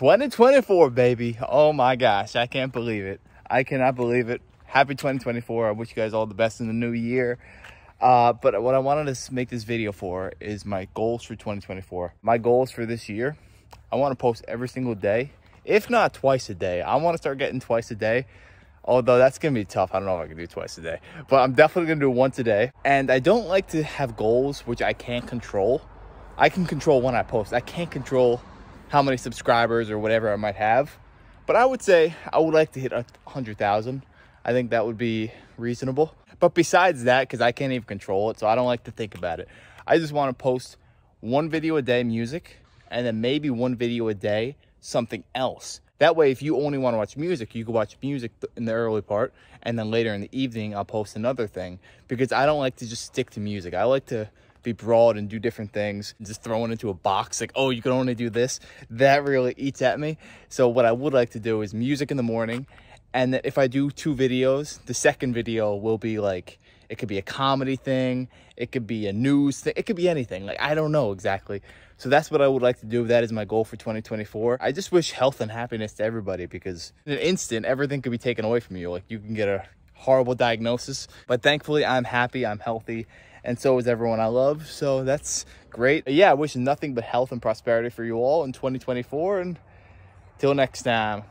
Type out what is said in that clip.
2024, baby. Oh my gosh, I can't believe it. I cannot believe it. Happy 2024. I wish you guys all the best in the new year. Uh, but what I wanted to make this video for is my goals for 2024. My goals for this year, I want to post every single day, if not twice a day. I want to start getting twice a day. Although that's going to be tough. I don't know if I can do twice a day. But I'm definitely going to do once a day. And I don't like to have goals which I can't control. I can control when I post. I can't control how many subscribers or whatever I might have. But I would say I would like to hit a 100,000. I think that would be reasonable. But besides that, because I can't even control it, so I don't like to think about it. I just want to post one video a day music and then maybe one video a day something else. That way, if you only want to watch music, you can watch music in the early part, and then later in the evening, I'll post another thing because I don't like to just stick to music. I like to be broad and do different things. Just throwing into a box like, oh, you can only do this. That really eats at me. So what I would like to do is music in the morning and if I do two videos, the second video will be like, it could be a comedy thing, it could be a news thing, it could be anything. Like, I don't know exactly. So that's what I would like to do. That is my goal for 2024. I just wish health and happiness to everybody because in an instant, everything could be taken away from you. Like, you can get a horrible diagnosis, but thankfully, I'm happy, I'm healthy, and so is everyone I love. So that's great. Yeah, I wish nothing but health and prosperity for you all in 2024. And till next time.